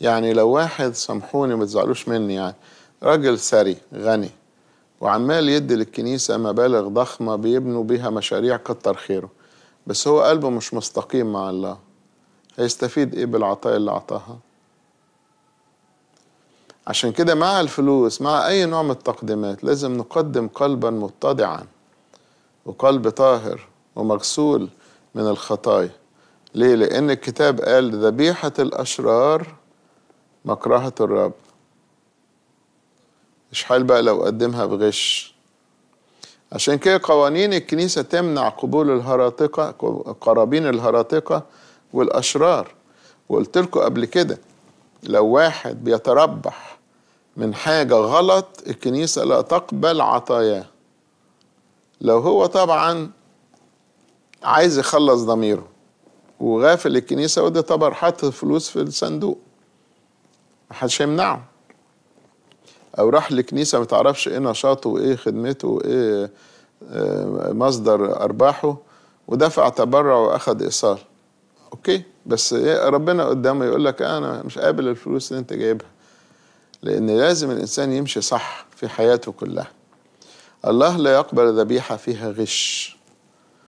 يعني لو واحد سامحوني ما تزعلوش مني يعني. راجل ثري غني وعمال يدي للكنيسة مبالغ ضخمة بيبنوا بيها مشاريع كتر خيره بس هو قلبه مش مستقيم مع الله. هيستفيد إيه بالعطايا اللي عطاها عشان كده مع الفلوس مع أي نوع من التقديمات لازم نقدم قلبا متضعا. وقلب طاهر ومغسول من الخطايا. ليه؟ لأن الكتاب قال ذبيحة الأشرار مكرهة الرب. مش حال بقى لو قدمها بغش. عشان كده قوانين الكنيسة تمنع قبول الهراطقة قرابين الهراطقة والأشرار. وقلت لكم قبل كده لو واحد بيتربح من حاجة غلط الكنيسة لا تقبل عطاياه. لو هو طبعا عايز يخلص ضميره وغافل الكنيسة وده طبعا حاطط فلوس في الصندوق. محدش هيمنعه. أو راح لكنيسة ما تعرفش إيه نشاطه وإيه خدمته وإيه مصدر أرباحه ودفع تبرع واخد إيصال. أوكي؟ بس إيه ربنا قدامه يقول لك أنا مش قابل الفلوس اللي أنت جايبها لأن لازم الإنسان يمشي صح في حياته كلها. الله لا يقبل ذبيحة فيها غش.